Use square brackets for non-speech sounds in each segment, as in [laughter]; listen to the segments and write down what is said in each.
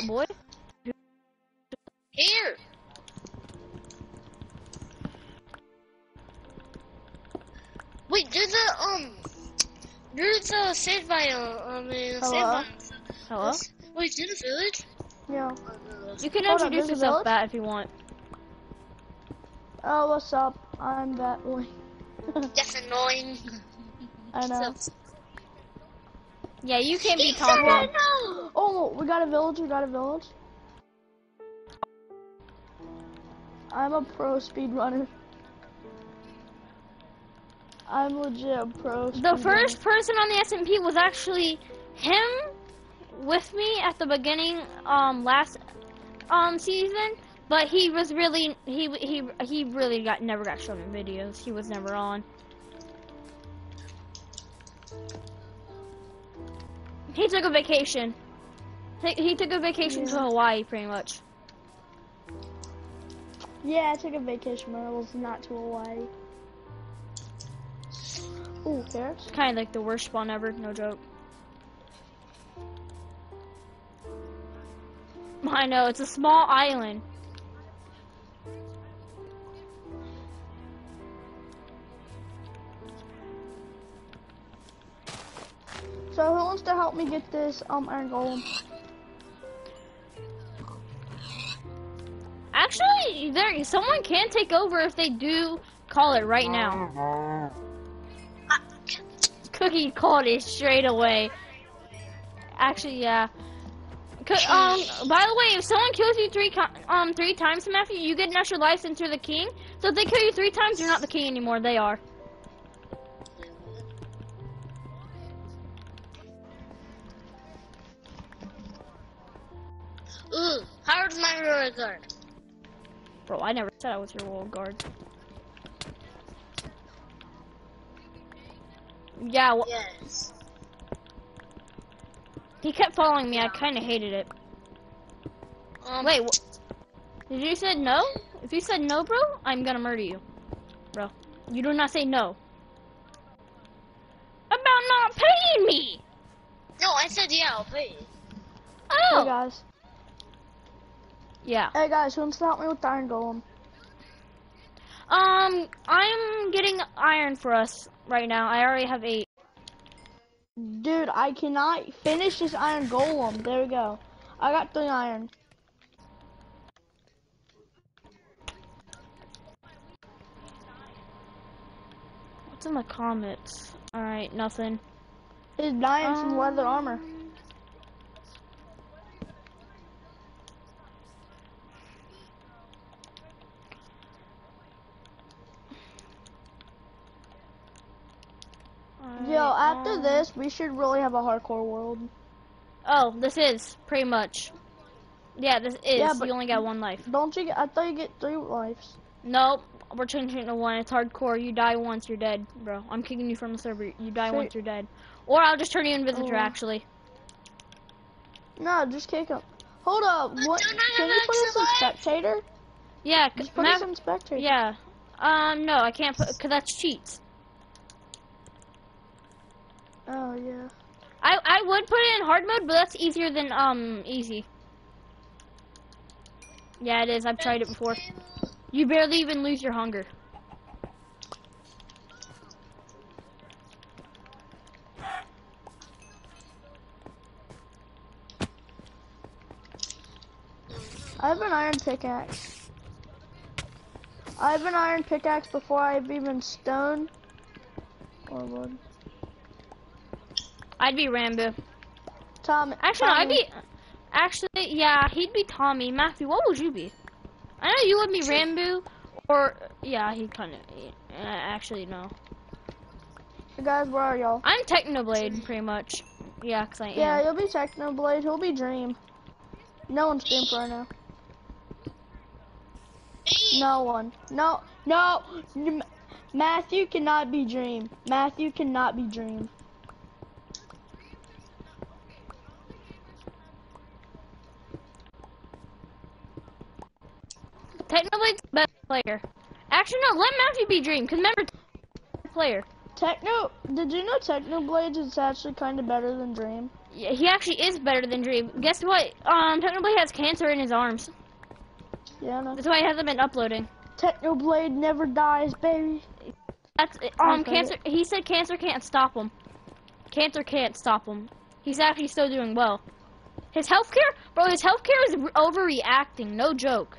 at, boy? Here. Wait, there's a um, there's a save by uh, I mean, a save Hello? by. Hello? Wait, is it a village? Yeah. You can Hold introduce there's yourself, village? Bat, if you want. Oh, what's up? I'm that boy. [laughs] That's annoying. I know. So- Yeah, you can't be He's talking. right now. Oh, we got a village. We got a village. I'm a pro speedrunner. I'm legit a pro. The speedrunner. first person on the SMP was actually him with me at the beginning um last um season, but he was really he he he really got never got shown in videos. He was never on. He took a vacation. He took a vacation to Hawaii, pretty much. Yeah, I took a vacation, but it was not to Hawaii. Ooh, carrots. Kind of like the worst spawn ever, no joke. I know it's a small island. So who wants to help me get this um iron golem? Actually, there someone can take over if they do call it right now. Cookie called it straight away. Actually, yeah. Um, by the way, if someone kills you three um three times, Matthew, you get an extra life since you're the king. So if they kill you three times, you're not the king anymore. They are. Ooh, how's my rear guard? Bro, I never said I was your royal guard. Yeah, wh- Yes. he kept following me. I kind of hated it. Um, Wait, wh- did you say no? If you said no, bro, I'm gonna murder you, bro. You do not say no. About not paying me. No, I said yeah, I'll pay. you. Hey Oh, guys. Yeah. Hey guys, who wants to help me with iron golem? Um, I'm getting iron for us right now. I already have eight. Dude, I cannot finish this iron golem. There we go. I got three iron. What's in the comments? All right, nothing. It's dying some leather armor. Um, Yo, after um, this, we should really have a hardcore world. Oh, this is pretty much. Yeah, this is. Yeah, but- you only got one life. Don't you get, I thought you get three lives. Nope, we're changing it to one. It's hardcore. You die once, you're dead, bro. I'm kicking you from the server. You die So- once, you're dead. Or I'll just turn you in visitor. Oh. Actually, No, just kick him. Hold up, what? Can have you put us in extra spectator? yeah. c- Just put Mav- us in spectator. yeah. Um, no, I can't put because that's cheats. Oh, yeah. I I would put it in hard mode, but that's easier than um easy. Yeah, it is. I've tried it before. You barely even lose your hunger. I have an iron pickaxe. I have an iron pickaxe before I've even stone or wood. I'd be Rambo. Tom, Actually, no, I'd be. Actually, yeah, he'd be Tommy. Matthew, what would you be? I know you would be Rambo, or yeah, he kind of. Uh, actually, no. guys, where are y'all? I'm Technoblade, pretty much. Yeah, 'cause I am. Yeah, you'll be Technoblade. He'll be Dream. No one's Dream for right now. No one. No, no. Matthew cannot be Dream. Matthew cannot be Dream. Technoblade's the best player. Actually, no, let Matthew be Dream, because remember, player. Techno, did you know Technoblades is actually kind of better than Dream? Yeah, he actually is better than Dream. Guess what? Um, Technoblade has cancer in his arms. Yeah, know. That's why he hasn't been uploading. Technoblade never dies, baby. That's it. um Okay. cancer. He said cancer can't stop him. Cancer can't stop him. He's actually still doing well. His healthcare, bro. His healthcare is overreacting. No joke.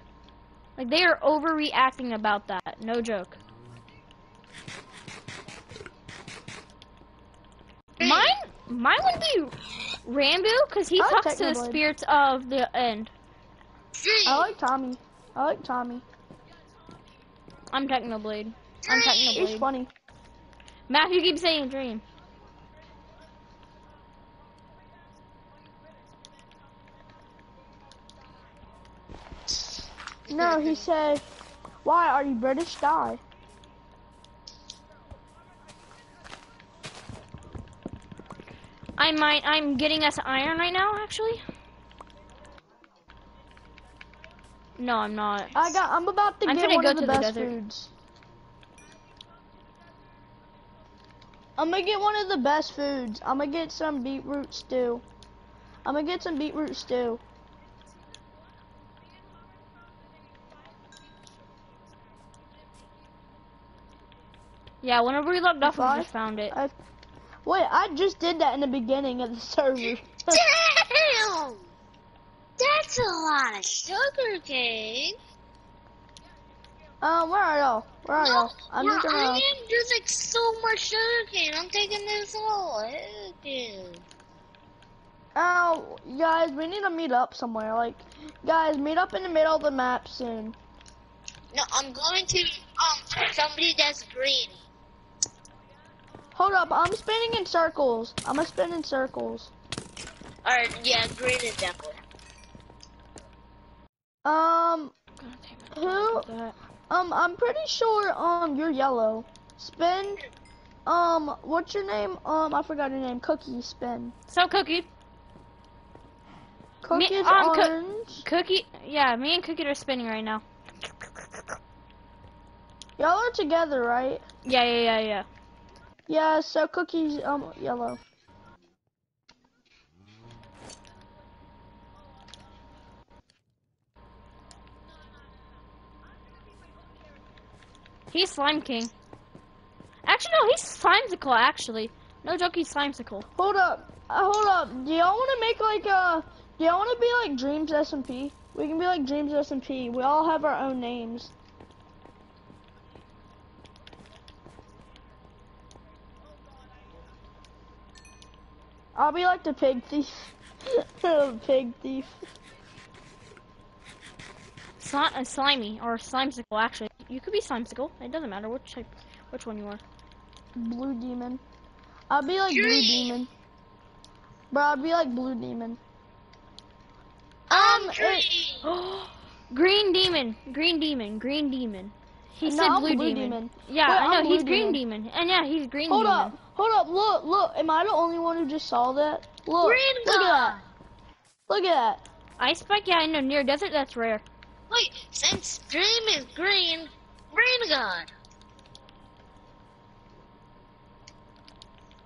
Like they are overreacting about that. No joke. Mine, mine would be Rambo because he I talks to the spirits of the end. I like Tommy. I like Tommy. I'm Technoblade. I'm He's Technoblade. funny. Matthew keeps saying Dream. No, he [laughs] said, "Why are you British? Die." I might. I'm getting us iron right now. Actually. No, I'm not. I got. I'm about to I'm get one go of the to the best desert. foods. I'm gonna get one of the best foods. I'm gonna get some beetroot stew. I'm gonna get some beetroot stew. Yeah, whenever we looked off, we just found it. I, wait, I just did that in the beginning of the server. [laughs] Damn! That's a lot of sugar cane. um, where are y'all? Where are y'all? I'm where just gonna. I am, there's like so much sugar cane. I'm taking this all. Heck yeah. Oh, guys, we need to meet up somewhere. Like, guys, meet up in the middle of the map soon. No, I'm going to um somebody that's green. Hold up, I'm spinning in circles. I'm gonna spin in circles. Alright, yeah, green is definitely. Um, God damn it. who? Um, I'm pretty sure, um, you're yellow. Spin. Um, what's your name? Um, I forgot your name. Cookie Spin. So Cookie, Cookie is um, Coo- orange. Cookie, yeah, me and Cookie are spinning right now. Y'all are together, right? Yeah, yeah, yeah, yeah. Yeah, so Cookie's, um, yellow. He's Slime King. Actually, no, he's Slimecicle. Actually, no joke, he's Slimecicle. Hold up. Uh, hold up. Do y'all want to make like a? Do y'all want to be like Dreams SMP? We can be like Dreams SMP. We all have our own names. I'll be like the pig thief. [laughs] pig thief. Sli- uh, slimy or Slimecicle. Actually, you could be Slimecicle. It doesn't matter which type, which one you are. Blue demon. I'll be like blue demon. Bro, I'll be like blue demon. Um, it- green. [gasps] green demon, green demon, green demon. He No, said I'm blue, blue demon. demon. Yeah, Wait, I know I'm he's green demon. demon. and yeah, he's green Hold demon. Hold up. Hold up. Look, look. Am I the only one who just saw that? Look. Green look at God. that. Look at that. Ice spike, yeah, I know. Near desert, that's rare. Wait, since Dream is green, Green God.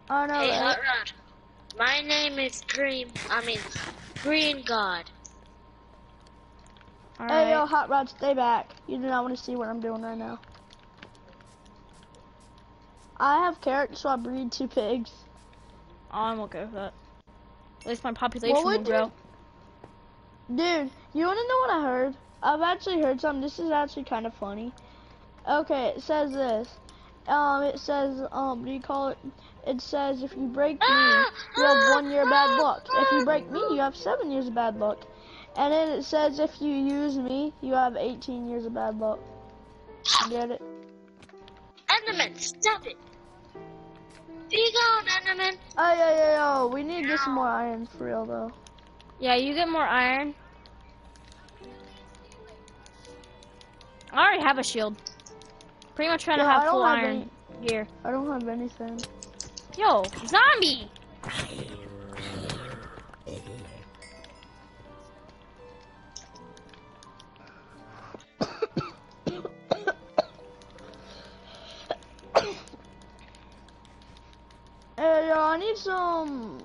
I know Hey, that. Hot Rod. My name is Dream. I mean, Green God. All Hey, right. yo, Hot Rod, stay back. You do not want to see what I'm doing right now. I have carrots, so I breed two pigs. Oh, I'm okay with that. At least my population will grow. Dude, you want to know what I heard? I've actually heard something. This is actually kind of funny. Okay, it says this. Um, it says, um, what do you call it? It says if you break me, you have one year of bad luck. If you break me, you have seven years of bad luck. And then it says if you use me, you have 18 years of bad luck. Get it? Enderman, stop it. Be gone, Enderman. Oh, yeah, yeah, yeah. We need to get some more iron for real, though. Yeah, you get more iron. I already have a shield. Pretty much trying to Yeah, I have don't full have iron gear. I don't have anything. Yo, zombie! I need some.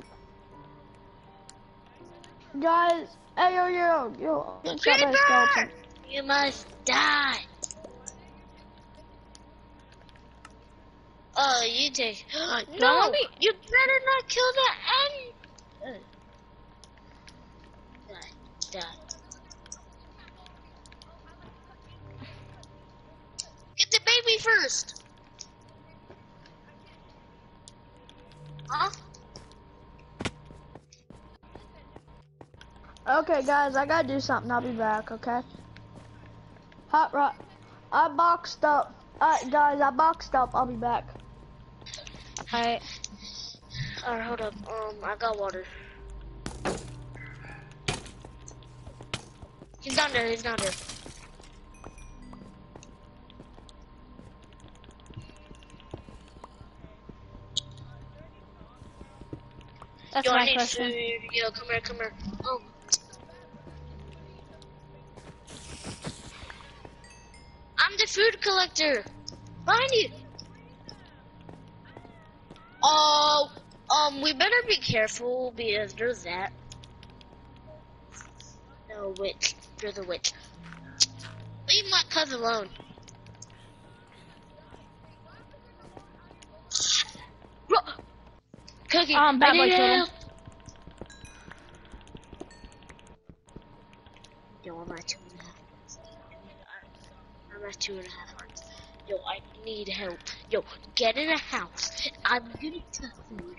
guys. Hey, yo, yo, yo. Get shot by a Creeper! skeleton. You must die. Oh, you take. [gasps] no, you better not kill the end. Die, die. Get the baby first. Huh? Okay, guys, I gotta do something. I'll be back. Okay. Hot rod. I boxed up. Alright, guys, I boxed up. I'll be back. Alright. Alright, hold up. Um, I got water. He's down there. He's down there. That's Yo, I my need question. food. Yo, come here, come here. Um. I'm the food collector. Find you. Oh, um, we better be careful because there's that. No witch. There's a witch. Leave my cousin alone. Cookie. Um, bad I boy need killed him. help. Yo, I'm at two and a half. I'm at two and a half hearts. Yo, I need help. Yo, get in a house. I'm gonna cook food.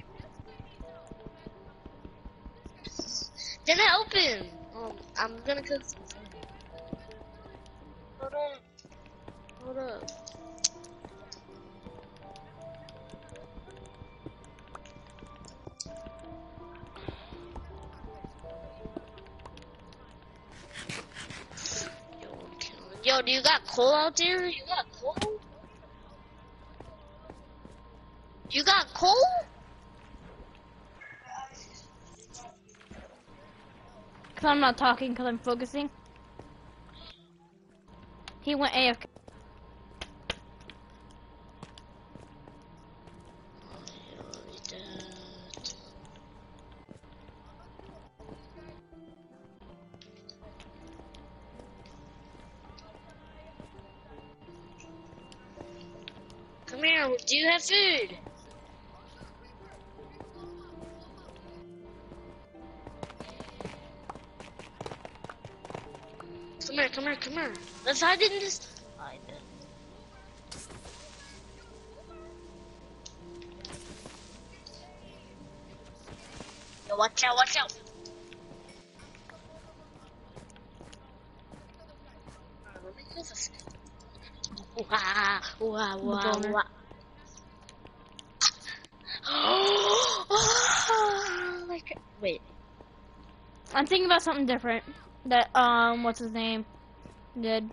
Then help him. Um, I'm gonna cook some food. Hold on. Hold up. Yo, do you got coal out there? You got coal? You got coal? Cause I'm not talking because I'm focusing. He went AFK. Come here, come here. Let's hide in this. Hide it. Yo, watch out, watch out. Boner. [gasps] wah. like, wait. I'm thinking about something different. That um, what's his name? Did.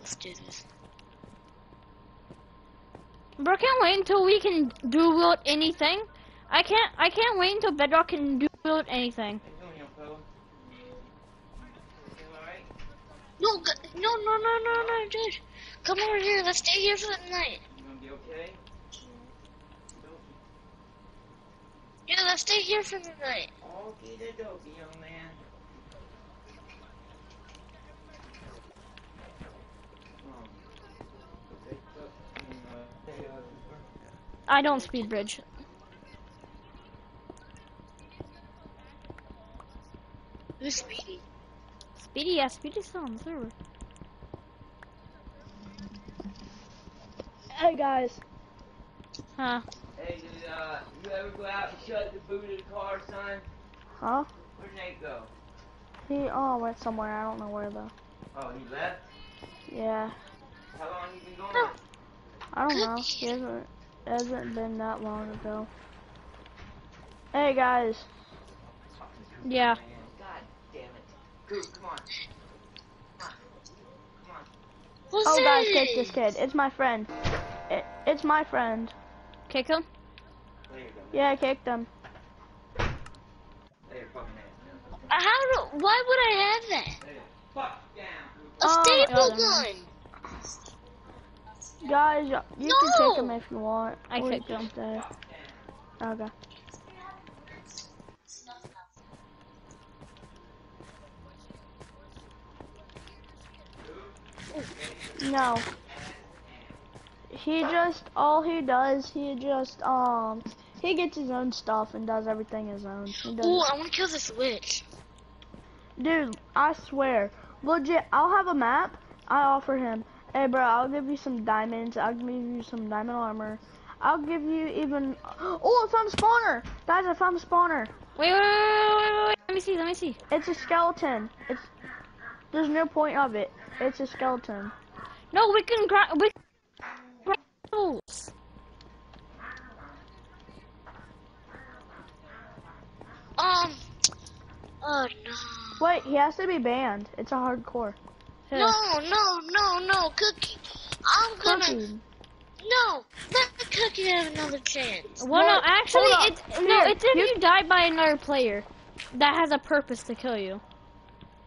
Let's do this. Bro, I can't wait until we can do build anything. I can't. I can't wait until Bedrock can do build anything. No, no, no, no, no, no, dude. Come over here. Let's stay here for the night. You gonna be okay? Yeah, let's stay here for the night. Okie dokie, young man. I don't speed bridge. Who's Speedy? Speedy, yeah, Speedy's still on the server. Hey, guys. Huh? hey, did, uh, you ever go out and shut the boot of the car, son? Huh? Where'd Nate go? He oh went somewhere. I don't know where though. Oh, he left? Yeah. How long you been gone? I don't know. He hasn't. It hasn't been that long ago. Hey guys. Yeah. God damn it. Coop, come on. Come on. Come on. Oh guys, kick this kid. It's my friend. It, it's my friend. Kick him. There you go. Yeah, I kicked him. There, fucking ass. How do? Why would I have that? There. Fuck down, Coop. A Oh, staple yeah, gun. Guys, you no! can take them if you want. I we took them. There. Okay. No. He just, all he does, he just, um, he gets his own stuff and does everything his own. Oh, I want to kill this witch. Dude, I swear, legit, I'll have a map, I offer him hey bro, I'll give you some diamonds. I'll give you some diamond armor. I'll give you even. [gasps] Oh, I found a spawner, guys! I found a spawner. Wait, wait, wait, wait, wait, wait. Let me see. Let me see. It's a skeleton. It's there's no point of it. It's a skeleton. No, we can grind. We can tools. Um. Oh no. Wait, he has to be banned. It's a hardcore. Here. No, no, no, no, Cookie. I'm gonna. Cookie. No, let the Cookie have another chance. Well, no, Wait, actually, it's no, it's if here- you die by another player that has a purpose to kill you.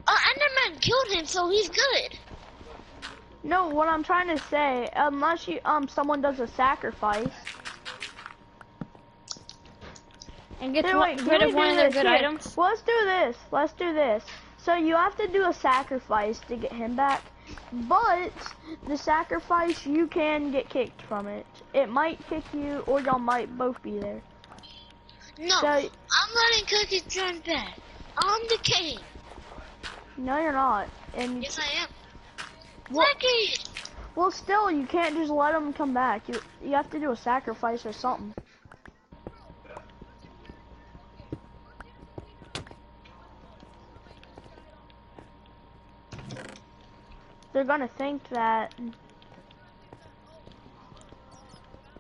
Uh, Enderman killed him, so he's good. No, what I'm trying to say, unless you um someone does a sacrifice. And gets Here, wait, rid of one of their good Here, items. Let's do this. Let's do this. So you have to do a sacrifice to get him back, but the sacrifice you can get kicked from it. It might kick you, or y'all might both be there. No, So- I'm letting Cookie join back. I'm the king. No, you're not. And Yes, I am. Well- Cookie. well, still, you can't just let him come back. You you have to do a sacrifice or something. They're gonna think that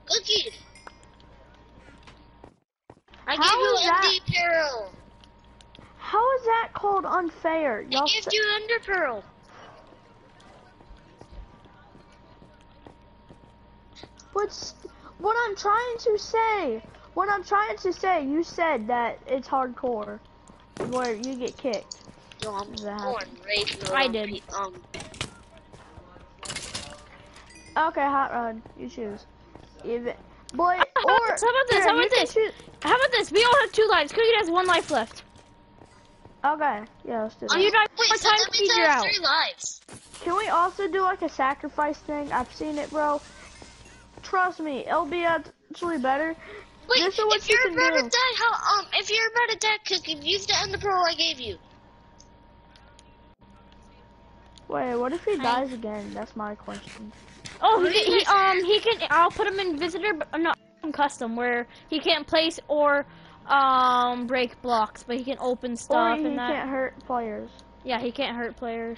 Cookie. I How give you is that- pearl. How is that called unfair? I give you ender pearl. What's what I'm trying to say? What I'm trying to say, you said that it's hardcore, where you get kicked. Yo, I'm born right I did. Um, Okay, hot rod, you choose. Even, boy, How or about this? How about this? here, How about this? How about this? We all have two lives. Cookie has one life left. Okay, yeah, let's do Oh, you die wait, one so time, that means Cookie, I you're have out. three lives. Can we also do like a sacrifice thing? I've seen it, bro. Trust me, it'll be actually better. Wait, This is what if you you're can about do. to die, how um, if you're about to die, Cookie, use the ender pearl I gave you. Wait, what if he Hi. dies again? That's my question. Oh, he, he um he can. I'll put him in visitor, but uh, no, in custom where he can't place or um break blocks, but he can open Or stuff he and that. can't hurt players. Yeah, he can't hurt players.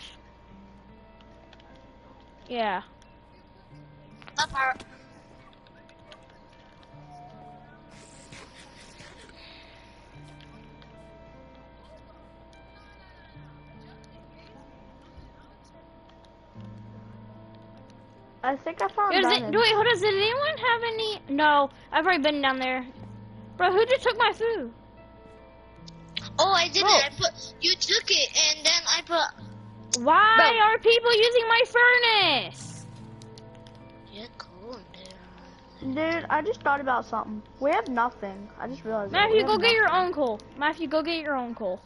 Yeah. Up I think I found Does it, diamonds. wait, hold on. Does anyone have any? No, I've already been down there. Bro, who just took my food? Oh, I did Bro. it. I put you took it, and then I put. Why Bro. are people using my furnace? Yeah, cool. in. Dude, I just thought about something. We have nothing. I just realized. that. Matthew, go have get your nothing. own coal. Matthew, go get your own coal.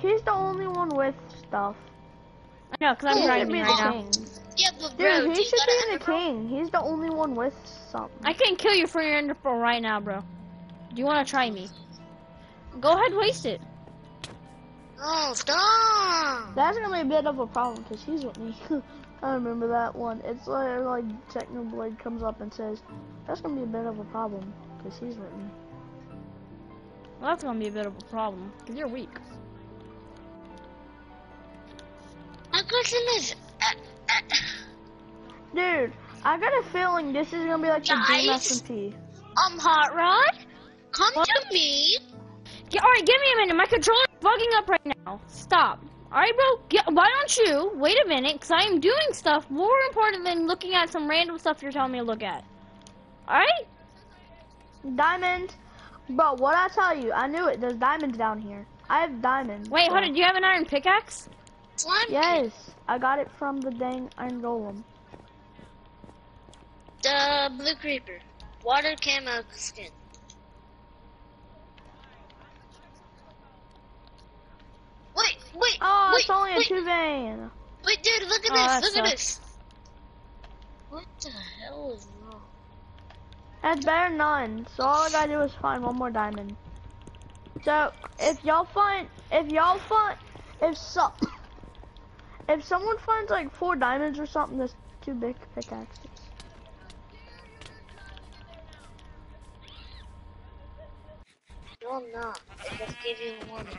He's the only one with stuff. I know, cause I'm Ooh, He should grinding be right the now. king. Yeah, but bro, Dude, he should be an the king. He's the only one with something. I can't kill you for your ender pearl right now, bro. Do you want to try me? Go ahead, waste it. Oh, stop! That's gonna be a bit of a problem because he's with me. [laughs] I remember that one. It's like, like Technoblade comes up and says, "That's gonna be a bit of a problem because he's with me." Well, that's gonna be a bit of a problem, cause you're weak. My question is, uh, uh, Dude, I got a feeling this is gonna be like the Dream Guys? SMP. um, Hot Rod, come What? to me. Get, all right, give me a minute. My controller's bugging up right now. Stop. All right, bro. Get, why don't you wait a minute? Cause I am doing stuff more important than looking at some random stuff you're telling me to look at. All right. Diamond, bro. What I tell you, I knew it. There's diamonds down here. I have diamonds. Wait, so- hold on. Do you have an iron pickaxe? Slime Yes, I got it from the dang Iron Golem. The blue creeper. Water camo skin. Wait, wait, Oh, wait. it's only a two vein. Wait, dude, look at Oh, this. Look at this. What the hell is wrong? That's better than none. So all I gotta do is find one more diamond. So if y'all find, if y'all find, if so, if someone finds like four diamonds or something, that's two big pickaxes. No, I'm not. I just gave you a warning.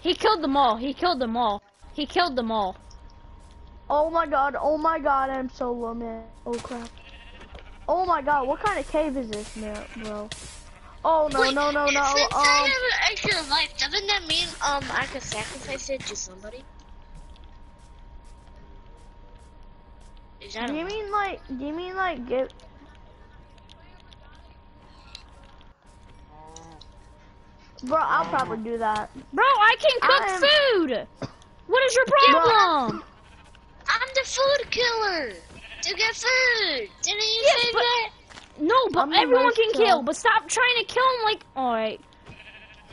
He killed them all. He killed them all. He killed them all. Oh my god, oh my god, I'm so low, man. Oh crap. Oh my god, what kind of cave is this, man, bro? Oh no, Wait, no, no, no, Since I um, have an extra life, doesn't that mean um I can sacrifice it to somebody? Is that do a- you mean like, do you mean like give, bro, I'll probably do that. Bro, I can cook I am- food. What is your problem? I'm the food killer to get food. Didn't you Yes, say but- that? No, but I'm everyone can killer. kill. But stop trying to kill him like. Alright.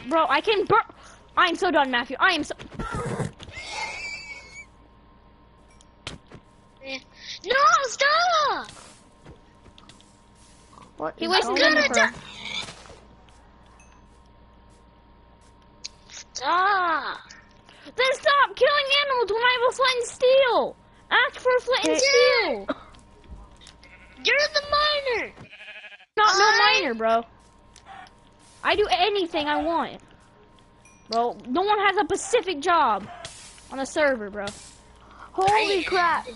Bro, I can bur- I am so done, Matthew. I am so. Eh. No, stop! What? He is wasted going gonna die. Stop! Then stop killing animals when I have a flint and steel. Ask for a flint and Hey. steel. You're the miner! Not no I- miner, bro. I do anything I want. Bro, no one has a specific job on the server, bro. Holy crap.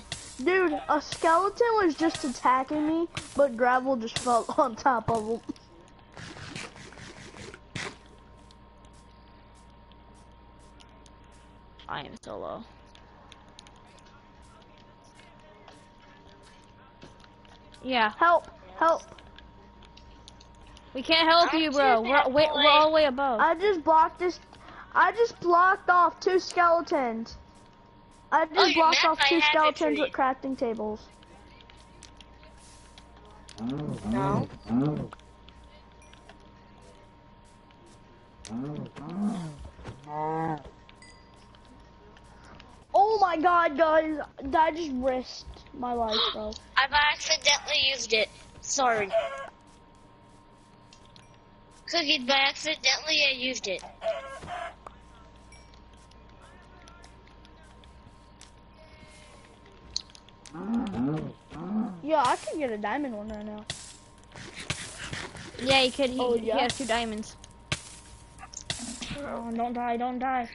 Dude, a skeleton was just attacking me, but gravel just fell [laughs] on top of him. I am so low. Yeah, Help, help. We can't help I'm you, bro. We're, bad we, boy. we're all the way above. I just blocked this. I just blocked off two skeletons. I just Oh, blocked off two skeletons with crafting tables. No. Oh my god, guys. I just risked my life, bro. [gasps] I've accidentally used it. Sorry. [laughs] Cookie, by accidentally I used it. Yeah, I could get a diamond one right now. yeah, he could. He, Oh, he has two diamonds. Oh, don't die, don't die.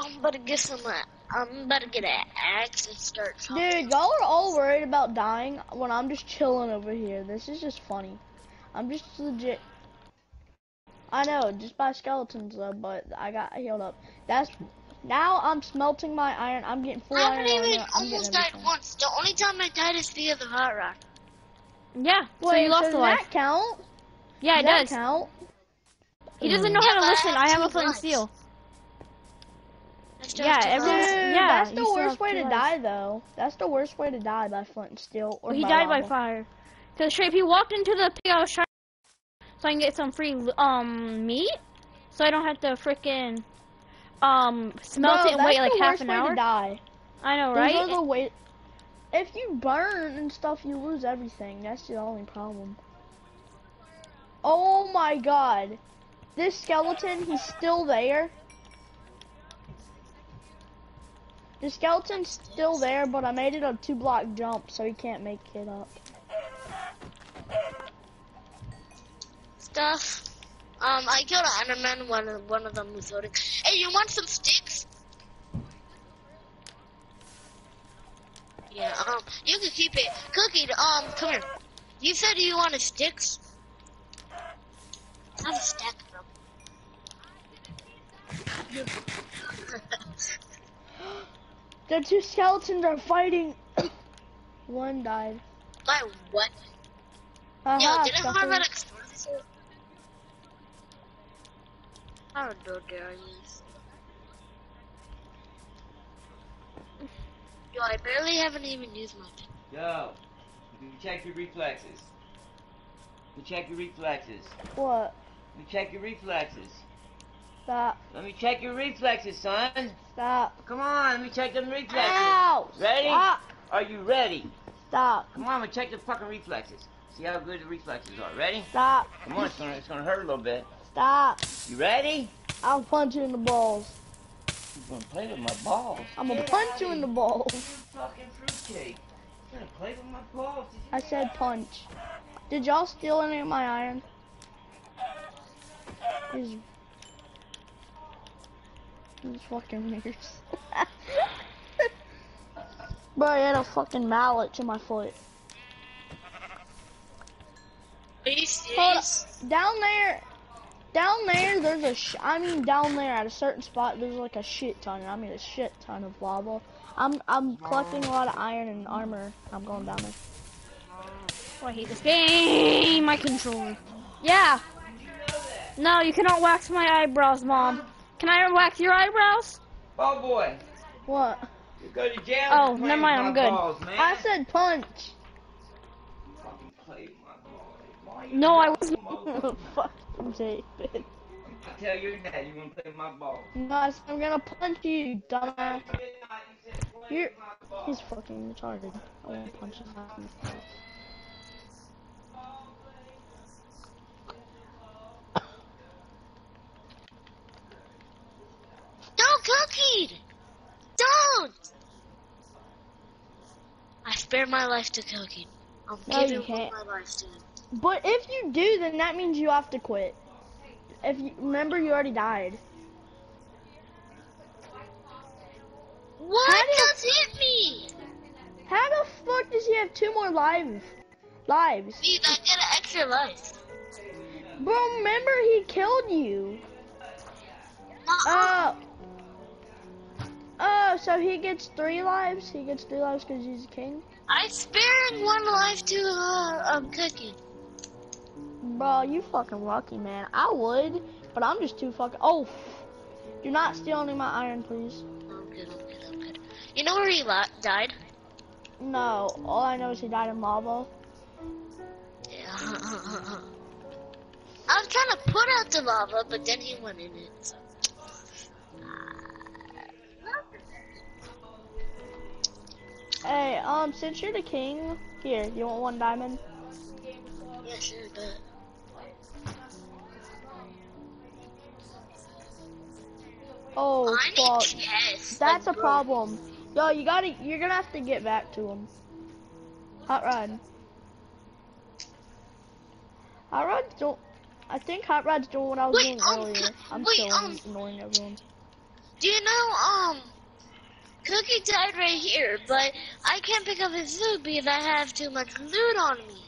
I'm about to get some. Uh, I'm about to get an axe and start. chopping. Dude, y'all are all worried about dying when I'm just chilling over here. This is just funny. I'm just legit. I know, just by skeletons though, but I got healed up. That's now I'm smelting my iron. I'm getting full I iron. haven't even I'm almost died once. The only time I died is via the hot rock. Yeah, so you lost does a life. that count? Yeah, it that does. count? He doesn't mm. know Yeah, how to but I listen. have I have a flint and steel. Yeah, have to everyone- Dude, run. yeah, that's the worst way to lives. die though. That's the worst way to die by flint and steel. Or Well, he by died by fire. Cause straight, he walked into the pig I was trying, so I can get some free um meat, so I don't have to frickin' um smelt Bro, it and wait like half an hour. To die. I know, Those right? are the way. If you burn and stuff, you lose everything. That's the only problem. Oh my god. This skeleton, he's still there. The skeleton's still there, but I made it a two block jump, so he can't make it up. Stuff. Um, I killed an Enderman. One of one of them was loading. Hey, you want some sticks? Yeah. Um, you can keep it. Cookie. Um, come here. You said you wanted sticks. I have a stack of them. [laughs] The two skeletons are fighting. [coughs] One died. My what? Yo, didn't. Harvard explore this? Yet? How do Darius? Yo, I barely haven't even used my. Yo, you check your reflexes. You check your reflexes. What? Let me check your reflexes. Stop. Let me check your reflexes, son. Stop. Come on, let me check them reflexes. Ow! Ready? Stop. Are you ready? Stop. Come on, let me check the fucking reflexes. See how good the reflexes are. Ready? Stop. Come on, it's gonna, it's gonna hurt a little bit. Stop. You ready? I'll punch you in the balls. You're gonna play with my balls. I'm gonna Get punch you in the balls. You fucking fruitcake. You're gonna play with my balls. I said punch. Did y'all steal any of my iron? These, these fucking niggers. [laughs] Bro, I had a fucking mallet to my foot. Are you Hold? Down there, down there, there's a sh- I mean, down there at a certain spot, there's like a shit ton. I mean, a shit ton of lava. I'm I'm collecting a lot of iron and armor. I'm going down there. Oh, I hate this game. My controller. Yeah. No, you cannot wax my eyebrows, mom. Can I wax your eyebrows? Oh boy, What? you go to jail. Oh, never mind, I'm good. Balls. I said punch. Fucking play with my balls. Why you No, I wasn't. my balls? [laughs] Fucking David. I tell your dad you wanna play my balls. Nice, I'm gonna punch you, you dumbass. You did not, you said play You're- with my balls. He's fucking retarded. I wanna punch his ass in the face. Don't cookie! Don't! I spare my life to cookie. I'm No, you giving can't. my life to him. But if you do, then that means you have to quit. If you remember, you already died. What How do you- hit me? How the fuck does he have two more lives? Lives, Please, I get an extra life. bro. Remember, he killed you. Uh-uh. Oh. Oh, so he gets three lives. He gets three lives because he's a king. I spared one life to uh, um cookie. Bro, you fucking lucky, man. I would, but I'm just too fucking. Oh, do not steal any of my iron, please. I'm good, I'm good, I'm good. You know where he died? No, all I know is he died in lava. Yeah. [laughs] I was trying to put out the lava, but then he went in it. So. Hey, um, since you're the king, here, you want one diamond? Yeah, sure, but Oh, fuck. That's a like, bro. problem. Yo, you gotta, you're gonna have to get back to him. Hot Rod. Hot Rod's don't, I think Hot Rod's doing what I was Wait, doing um, earlier. I'm wait, still um, annoying everyone. Do you know, um, Cookie died right here, but I can't pick up his loot because I have too much loot on me.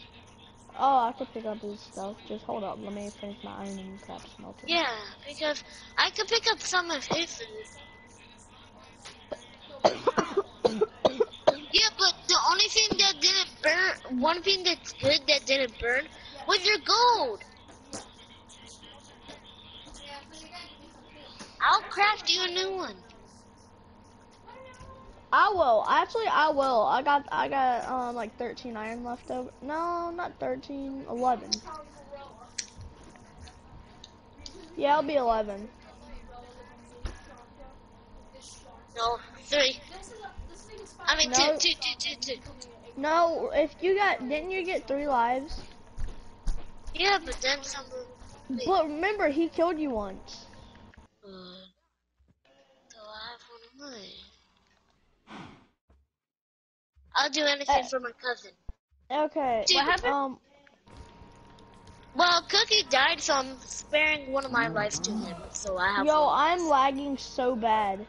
Oh, I could pick up his stuff. Just hold up, let me finish my iron and crap smelter. Yeah, because I could pick up some of his. Yeah, but the only thing that didn't burn, one thing that's good that didn't burn was your gold. I'll craft you a new one. I will. Actually, I will. I got, I got, um, like 13 iron left over. No, not 13, 11. Yeah, it'll be 11. No, three. I mean, No. two, two, two, two, two. No, if you got, didn't you get three lives? Yeah, but then some. Wait. But remember, he killed you once. Uh, I have one of mine. I'll do anything Uh, for my cousin. Okay. What happened? Um, Well, Cookie died, so I'm sparing one of my life to him. So I have. yo. I'm lagging so bad.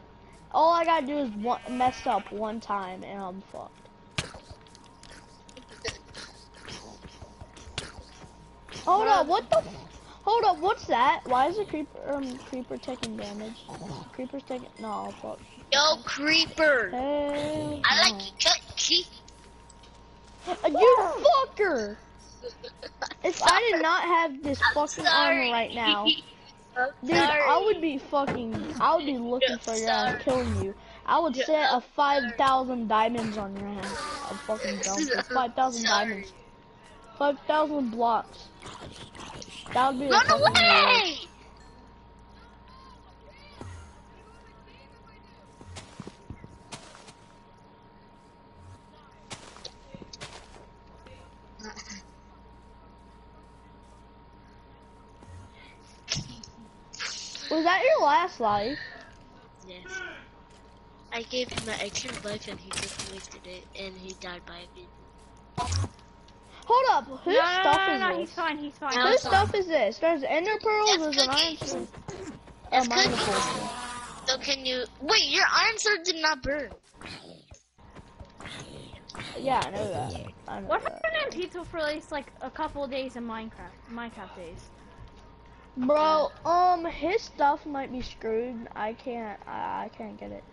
All I gotta do is one, mess up one time and I'm fucked. Hold up, what the? Hold up, what's that? Why is the creeper um creeper taking damage? Creeper's taking no fuck. Yo, Creeper. Hell I like you, Cookie. Uh, You fucker! [laughs] If I did not have this fucking armor right now, [laughs] dude, sorry. I would be fucking, I would be looking for your ass, killing you. I would Yeah, set a I'm five thousand diamonds on your ass. A fucking. [laughs] Five thousand diamonds. 5,000 blocks. That would be Run away! Was that your last life? Yes. I gave him an extra life and he just wasted it and he died by a bit. Hold up, whose no, no, stuff no, is no, this? he's fine, he's fine. No, Whose stuff is this? There's ender pearls, That's there's an iron cookies. sword. That's Oh, mine cookies. is So can you wait? Your iron sword did not burn. Yeah, I know that. I know What that. happened in pizza for at least like a couple of days in Minecraft? Minecraft days. Bro, um, his stuff might be screwed. I can't, I, I can't get it.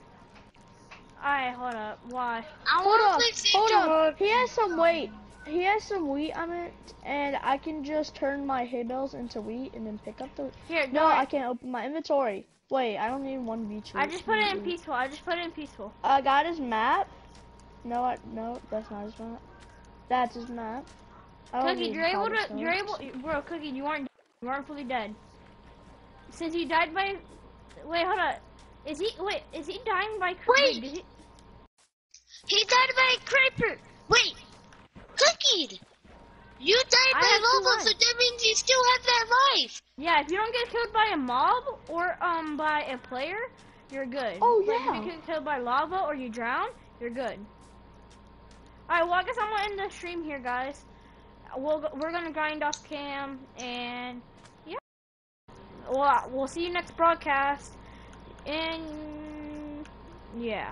Alright, hold up. Why? I Hold up, to play Save hold Your up. He has some wheat. He has some wheat on it, and I can just turn my hay bales into wheat and then pick up the. Here, No, no, I can't open my inventory. Wait, I don't need one beach. I just put it in peaceful. I just put it in peaceful. I got his map. No, I, no, that's not his map. That's his map. I Cookie, you're able to. You're able, bro. Cookie, you aren't. You aren't fully dead. Since he died by. Wait, hold on. Is he? Wait, is he dying by? Wait. He, He died by creeper. Wait, Cookie, you died I by have lava, so that means you still have that life. yeah, if you don't get killed by a mob or um by a player, you're good. Oh, Like, yeah. if you get killed by lava or you drown, you're good. Alright, well I guess I'm gonna end the stream here, guys. We'll, we're gonna grind off cam and yeah. Well, we'll see you next broadcast. And yeah.